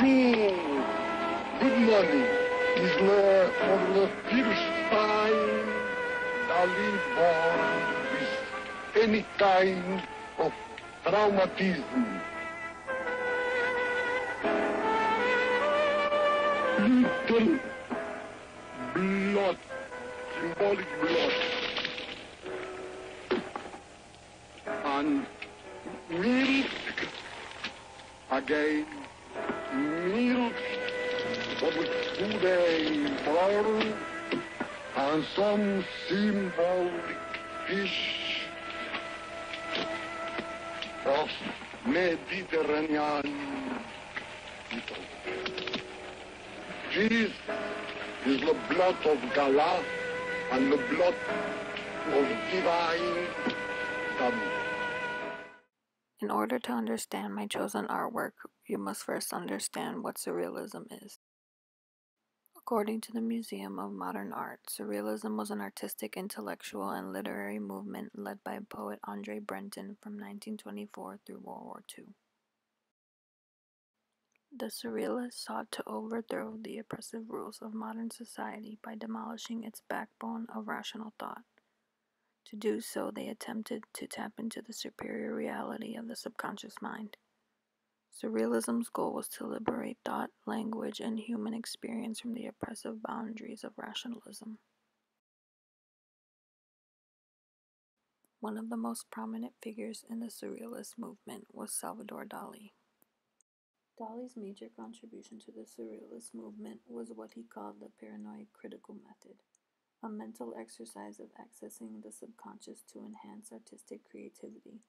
Bonjour. Good morning. Is le for the first time Dali born with any kind of traumatism. Little blood, symbolic blood. And milk again, milk of today born and some symbolic fish of Mediterranean. This is the blood of Gala and the blood of divine Damu. In order to understand my chosen artwork, you must first understand what Surrealism is. According to the Museum of Modern Art, Surrealism was an artistic, intellectual, and literary movement led by poet Andre Breton from 1924 through World War II. The Surrealists sought to overthrow the oppressive rules of modern society by demolishing its backbone of rational thought. To do so, they attempted to tap into the superior reality of the subconscious mind. Surrealism's goal was to liberate thought, language, and human experience from the oppressive boundaries of rationalism. One of the most prominent figures in the Surrealist movement was Salvador Dali. Dali's major contribution to the Surrealist movement was what he called the paranoid critical method, a mental exercise of accessing the subconscious to enhance artistic creativity.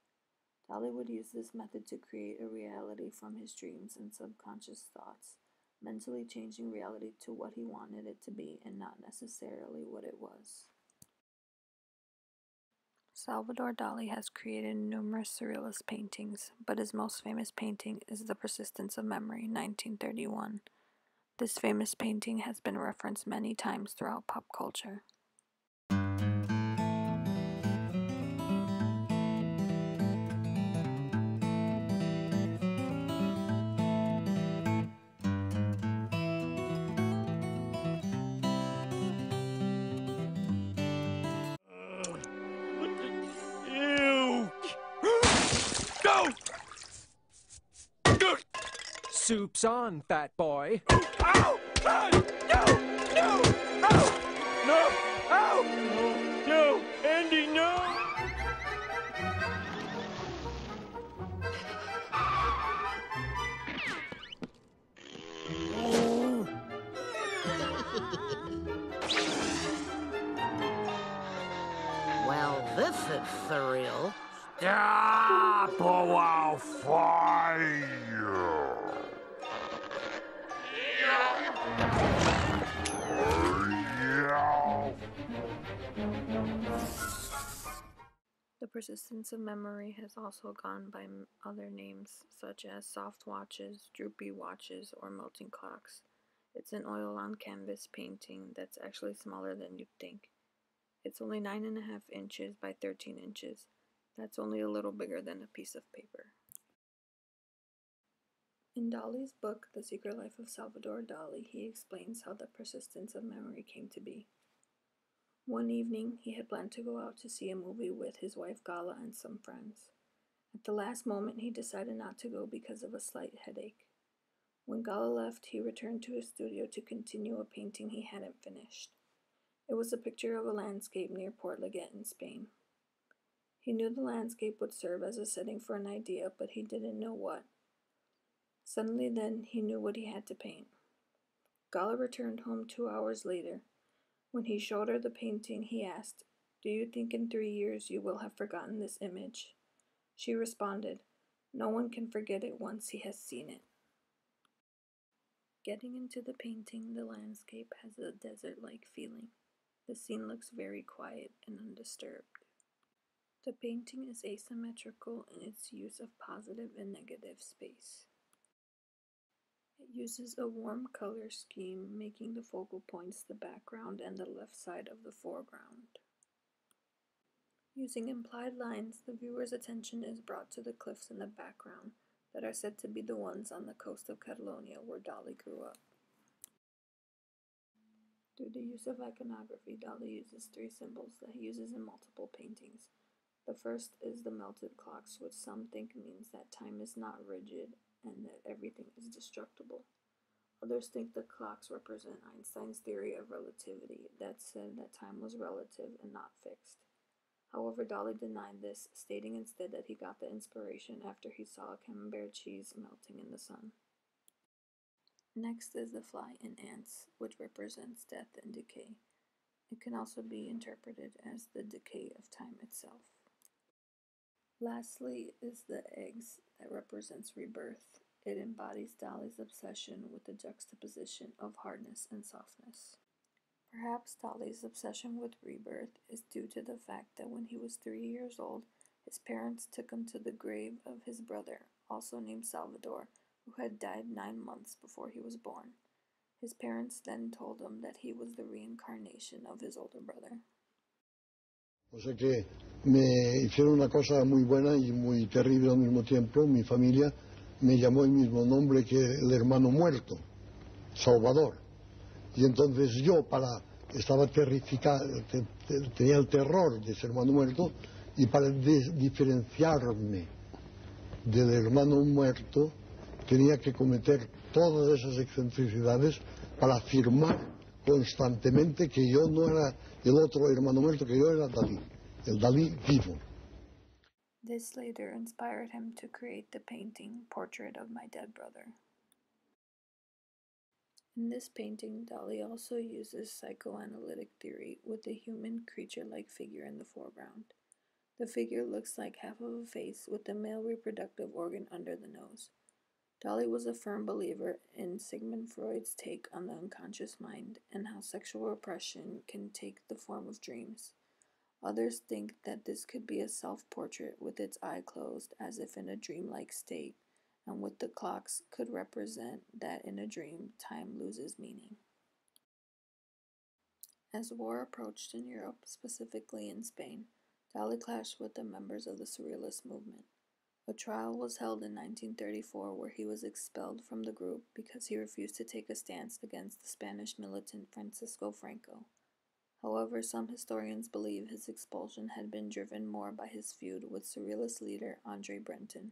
Dali would use this method to create a reality from his dreams and subconscious thoughts, mentally changing reality to what he wanted it to be and not necessarily what it was. Salvador Dali has created numerous surrealist paintings, but his most famous painting is The Persistence of Memory, 1931. This famous painting has been referenced many times throughout pop culture. Soup's on, fat boy. Ow! Ah! No! No! Ow! No! Ow! No! Andy, no! Well, this is surreal. Stop or fire! The persistence of memory has also gone by other names, such as soft watches, droopy watches, or melting clocks. It's an oil on canvas painting that's actually smaller than you'd think. It's only 9.5 inches by 13 inches. That's only a little bigger than a piece of paper. In Dali's book, The Secret Life of Salvador Dali, he explains how the persistence of memory came to be. One evening, he had planned to go out to see a movie with his wife Gala and some friends. At the last moment, he decided not to go because of a slight headache. When Gala left, he returned to his studio to continue a painting he hadn't finished. It was a picture of a landscape near Port Lligat in Spain. He knew the landscape would serve as a setting for an idea, but he didn't know what. Suddenly, then, he knew what he had to paint. Gala returned home two hours later. When he showed her the painting, he asked, Do you think in three years you will have forgotten this image? She responded, No one can forget it once he has seen it. Getting into the painting, the landscape has a desert like feeling. The scene looks very quiet and undisturbed. The painting is asymmetrical in its use of positive and negative space. Uses a warm color scheme, making the focal points the background and the left side of the foreground. Using implied lines, the viewer's attention is brought to the cliffs in the background, that are said to be the ones on the coast of Catalonia where Dali grew up. Through the use of iconography, Dali uses three symbols that he uses in multiple paintings. The first is the melted clocks, which some think means that time is not rigid and that everything is destructible. Others think the clocks represent Einstein's theory of relativity that said that time was relative and not fixed. However, Dali denied this, stating instead that he got the inspiration after he saw a camembert cheese melting in the sun. Next is the fly in ants, which represents death and decay. It can also be interpreted as the decay of time itself. Lastly is the eggs that represents rebirth. It embodies Dali's obsession with the juxtaposition of hardness and softness. Perhaps Dali's obsession with rebirth is due to the fact that when he was three years old, his parents took him to the grave of his brother, also named Salvador, who had died nine months before he was born. His parents then told him that he was the reincarnation of his older brother. O sea que me hicieron una cosa muy buena y muy terrible al mismo tiempo. Mi familia me llamó el mismo nombre que el hermano muerto, Salvador. Y entonces yo para estaba terrificado, te- te- tenía el terror de ese hermano muerto y para diferenciarme del hermano muerto tenía que cometer todas esas excentricidades para afirmar constantemente que yo no era el otro hermano muerto, que yo era el vivo. This later inspired him to create the painting Portrait of My Dead Brother. In this painting, Dali also uses psychoanalytic theory with a human creature like figure in the foreground. The figure looks like half of a face with the male reproductive organ under the nose. Dali was a firm believer in Sigmund Freud's take on the unconscious mind and how sexual repression can take the form of dreams. Others think that this could be a self portrait with its eye closed as if in a dreamlike state, and with the clocks could represent that in a dream time loses meaning. As war approached in Europe, specifically in Spain, Dali clashed with the members of the Surrealist movement. A trial was held in 1934 where he was expelled from the group because he refused to take a stance against the Spanish militant Francisco Franco. However, some historians believe his expulsion had been driven more by his feud with Surrealist leader Andre Breton.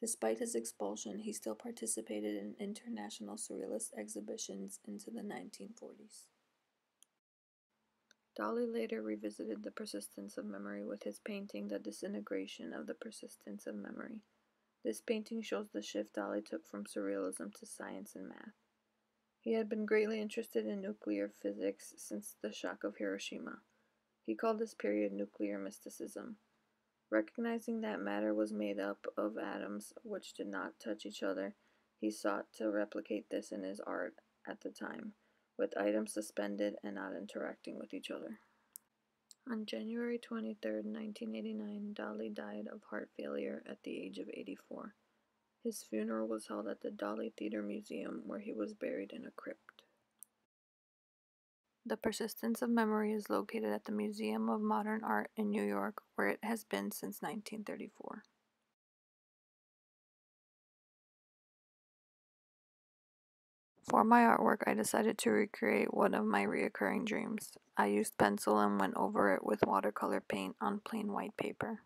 Despite his expulsion, he still participated in international Surrealist exhibitions into the 1940s. Dali later revisited the persistence of memory with his painting The Disintegration of the Persistence of Memory. This painting shows the shift Dali took from surrealism to science and math. He had been greatly interested in nuclear physics since the shock of Hiroshima. He called this period nuclear mysticism. Recognizing that matter was made up of atoms which did not touch each other, he sought to replicate this in his art at the time, with items suspended and not interacting with each other. On January 23, 1989, Dali died of heart failure at the age of 84. His funeral was held at the Dali Theater Museum, where he was buried in a crypt. The Persistence of Memory is located at the Museum of Modern Art in New York, where it has been since 1934. For my artwork, I decided to recreate one of my reoccurring dreams. I used pencil and went over it with watercolor paint on plain white paper.